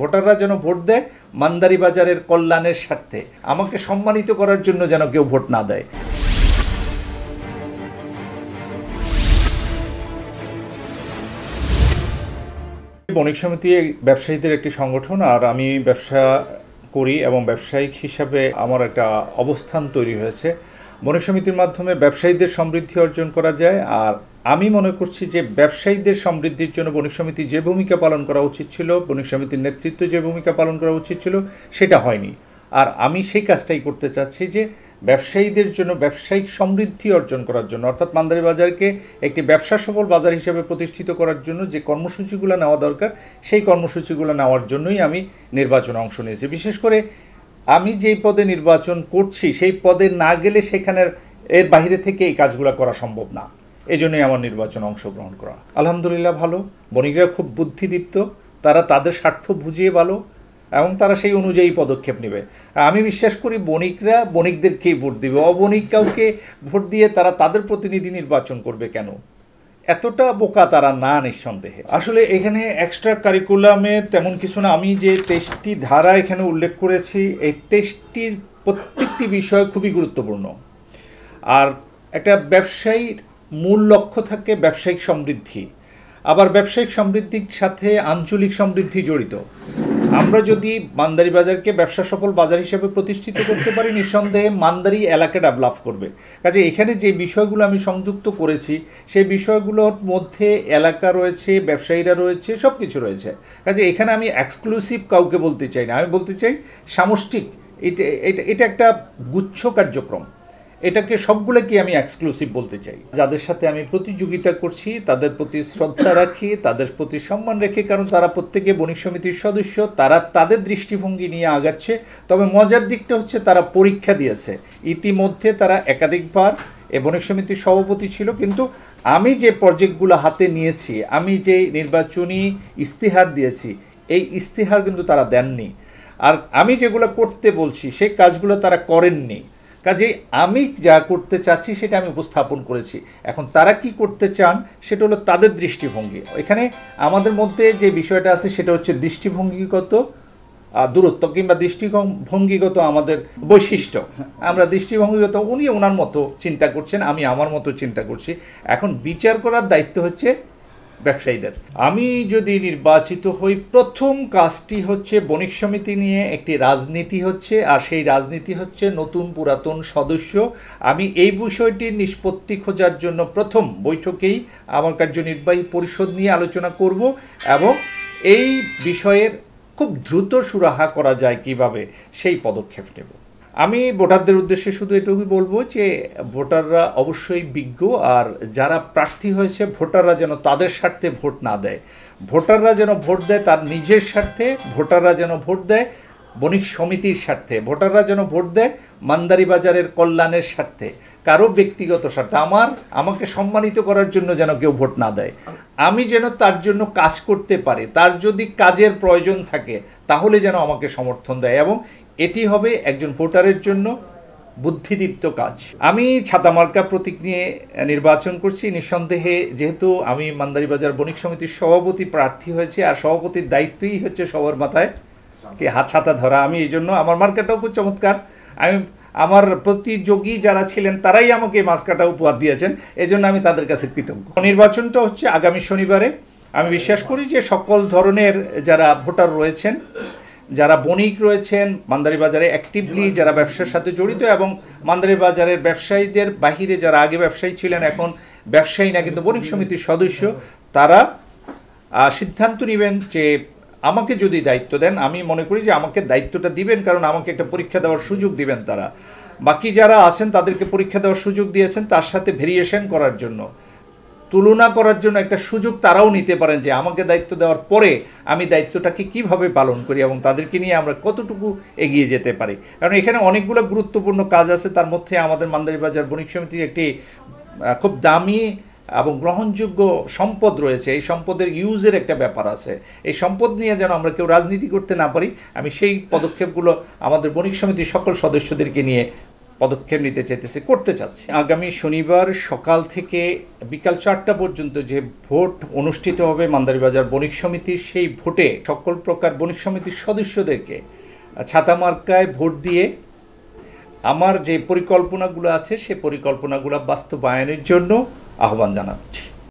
ভোটাররা যেন ভোট দেয়, মান্দারি বাজারের কল্যাণের স্বার্থে। আমাকে সম্মানিত করার জন্য যেন কেউ ভোট না দেয়। বণিক সমিতি ব্যবসায়ীদের একটি সংগঠন, আর আমি ব্যবসা করি এবং ব্যবসায়িক হিসাবে আমার একটা অবস্থান তৈরি হয়েছে। বণিক সমিতির মাধ্যমে ব্যবসায়ীদের সমৃদ্ধি অর্জন করা যায়, আর আমি মনে করছি যে ব্যবসায়ীদের সমৃদ্ধির জন্য বণিক সমিতি যে ভূমিকা পালন করা উচিত ছিল, বণিক সমিতির নেতৃত্ব যে ভূমিকা পালন করা উচিত ছিল, সেটা হয়নি। আর আমি সেই কাজটাই করতে চাচ্ছি যে ব্যবসায়ীদের জন্য ব্যবসায়িক সমৃদ্ধি অর্জন করার জন্য, অর্থাৎ মান্দারি বাজারকে একটি ব্যবসা সফল বাজার হিসেবে প্রতিষ্ঠিত করার জন্য যে কর্মসূচিগুলো নেওয়া দরকার, সেই কর্মসূচিগুলো নেওয়ার জন্যই আমি নির্বাচনে অংশ নিয়েছি। বিশেষ করে আমি যেই পদে নির্বাচন করছি, সেই পদে না গেলে সেখানের, এর বাইরে থেকে এই কাজগুলো করা সম্ভব না। এই জন্যই আমার নির্বাচনে অংশগ্রহণ করা। আলহামদুলিল্লাহ ভালো। বণিকরা খুব বুদ্ধিদীপ্ত। তারা তাদের স্বার্থ বুঝিয়ে ভালো এবং তারা সেই অনুযায়ী পদক্ষেপ নেবে। আমি বিশ্বাস করি বণিকরা বণিকদেরকেই ভোট দেবে। অবণিক কাউকে ভোট দিয়ে তারা তাদের প্রতিনিধি নির্বাচন করবে কেন? এতটা বোকা তারা না নিঃসন্দেহে। আসলে এখানে এক্সট্রা কারিকুলামে তেমন কিছু না। আমি যে তেইশটি ধারা এখানে উল্লেখ করেছি, এই তেইশটির প্রত্যেকটি বিষয় খুবই গুরুত্বপূর্ণ। আর একটা ব্যবসায়ীর মূল লক্ষ্য থাকে ব্যবসায়িক সমৃদ্ধি। আবার ব্যবসায়িক সমৃদ্ধির সাথে আঞ্চলিক সমৃদ্ধি জড়িত। আমরা যদি মান্দারি বাজারকে ব্যবসা সফল বাজার হিসেবে প্রতিষ্ঠিত করতে পারি, নিঃসন্দেহে মান্দারি এলাকা ডেভেলপ করবে। কাজে এখানে যে বিষয়গুলো আমি সংযুক্ত করেছি, সেই বিষয়গুলোর মধ্যে এলাকা রয়েছে, ব্যবসায়ীরা রয়েছে সব কিছু রয়েছে। কাজে এখানে আমি এক্সক্লুসিভ কাউকে বলতে চাই না। আমি বলতে চাই সামষ্টিক। এটা এটা এটা একটা গুচ্ছ কার্যক্রম। এটাকে সবগুলোকে আমি এক্সক্লুসিভ বলতে চাই। যাদের সাথে আমি প্রতিযোগিতা করছি, তাদের প্রতি শ্রদ্ধা রাখি, তাদের প্রতি সম্মান রেখে, কারণ তারা প্রত্যেকে বণিক সমিতির সদস্য, তারা তাদের দৃষ্টিভঙ্গি নিয়ে আগাচ্ছে। তবে মজার দিকটা হচ্ছে তারা পরীক্ষা দিয়েছে। ইতিমধ্যে তারা একাধিকবার এ বণিক সমিতির সভাপতি ছিল, কিন্তু আমি যে প্রজেক্টগুলো হাতে নিয়েছি, আমি যে নির্বাচনী ইস্তিহার দিয়েছি, এই ইস্তিহার কিন্তু তারা দেননি। আর আমি যেগুলো করতে বলছি, সেই কাজগুলো তারা করেননি। কাজেই আমি যা করতে চাচ্ছি সেটা আমি উপস্থাপন করেছি। এখন তারা কি করতে চান সেটা হলো তাদের দৃষ্টিভঙ্গি। এখানে আমাদের মধ্যে যে বিষয়টা আছে সেটা হচ্ছে দৃষ্টিভঙ্গিগত দূরত্ব কিংবা দৃষ্টিভঙ্গিগত আমাদের বৈশিষ্ট্য। আমরা দৃষ্টিভঙ্গিগত, উনি ওনার মতো চিন্তা করছেন, আমি আমার মতো চিন্তা করছি। এখন বিচার করার দায়িত্ব হচ্ছে ব্যবসায়ীদের। আমি যদি নির্বাচিত হই, প্রথম কাজটি হচ্ছে বণিক সমিতি নিয়ে একটি রাজনীতি হচ্ছে, আর সেই রাজনীতি হচ্ছে নতুন পুরাতন সদস্য। আমি এই বিষয়টির নিষ্পত্তি খোঁজার জন্য প্রথম বৈঠকেই আমার কার্যনির্বাহী পরিষদ নিয়ে আলোচনা করব এবং এই বিষয়ের খুব দ্রুত সুরাহা করা যায় কীভাবে, সেই পদক্ষেপ নেব। আমি ভোটারদের উদ্দেশ্যে শুধু এটুকুই বলব যে ভোটাররা অবশ্যই বিজ্ঞ আর যারা প্রার্থী হয়েছে, ভোটাররা যেন তাদের স্বার্থে ভোট না দেয়। ভোটাররা যেন ভোট দেয় তার নিজের স্বার্থে, ভোটাররা যেন ভোট দেয় বণিক সমিতির স্বার্থে, ভোটাররা যেন ভোট দেয় মান্দারি বাজারের কল্যাণের স্বার্থে। কারও ব্যক্তিগত স্বার্থে। আমার, আমাকে সম্মানিত করার জন্য যেন কেউ ভোট না দেয়। আমি যেন তার জন্য কাজ করতে পারে, তার যদি কাজের প্রয়োজন থাকে, তাহলে যেন আমাকে সমর্থন দেয় এবং এটি হবে একজন ভোটারের জন্য বুদ্ধিদীপ্ত কাজ। আমি ছাতামার্কা প্রতীক নিয়ে নির্বাচন করছি। নিঃসন্দেহে যেহেতু আমি মান্দারিবাজার বণিক সমিতির সভাপতি প্রার্থী হয়েছে, আর সভাপতির দায়িত্বই হচ্ছে সবার মাথায় কি হাত ছাতা ধরা। আমি এই জন্য আমার মার্কাটাও খুব চমৎকার। আমি, আমার প্রতিযোগী যারা ছিলেন তারাই আমাকে মার্কাটা উপহার দিয়েছেন। এই জন্য আমি তাদের কাছে কৃতজ্ঞ। নির্বাচনটা হচ্ছে আগামী শনিবারে। আমি বিশ্বাস করি যে সকল ধরনের যারা ভোটার রয়েছেন যারা বণিক রয়েছেন মান্দারি বাজারে অ্যাক্টিভলি যারা ব্যবসার সাথে জড়িত এবং মান্দারি বাজারের ব্যবসায়ীদের বাহিরে যারা আগে ব্যবসায়ী ছিলেন এখন ব্যবসায়ী না কিন্তু বণিক সমিতির সদস্য তারা সিদ্ধান্ত নেবেন যে আমাকে যদি দায়িত্ব দেন আমি মনে করি যে আমাকে দায়িত্বটা দিবেন কারণ আমাকে একটা পরীক্ষা দেওয়ার সুযোগ দিবেন তারা। বাকি যারা আছেন তাদেরকে পরীক্ষা দেওয়ার সুযোগ দিয়েছেন তার সাথে ভেরিয়েশন করার জন্য। তুলনা করার জন্য একটা সুযোগ তারাও নিতে পারেন যে আমাকে দায়িত্ব দেওয়ার পরে আমি দায়িত্বটাকে কীভাবে পালন করি এবং তাদেরকে নিয়ে আমরা কতটুকু এগিয়ে যেতে পারি। কারণ এখানে অনেকগুলো গুরুত্বপূর্ণ কাজ আছে, তার মধ্যে আমাদের মান্দারি বাজার বণিক সমিতির একটি খুব দামি এবং গ্রহণযোগ্য সম্পদ রয়েছে। এই সম্পদের ইউজের একটা ব্যাপার আছে। এই সম্পদ নিয়ে যেন আমরা কেউ রাজনীতি করতে না পারি, আমি সেই পদক্ষেপগুলো আমাদের বণিক সমিতির সকল সদস্যদেরকে নিয়ে পদক্ষেপ নিতে চাইতেছে, করতে চাচ্ছে। আগামী শনিবার সকাল থেকে বিকাল চারটা পর্যন্ত যে ভোট অনুষ্ঠিত হবে মান্দারিবাজার বণিক সমিতির, সেই ভোটে সকল প্রকার বণিক সমিতির সদস্যদেরকে ছাতা মার্কায় ভোট দিয়ে আমার যে পরিকল্পনাগুলো আছে, সে পরিকল্পনাগুলো বাস্তবায়নের জন্য আহ্বান জানাচ্ছি।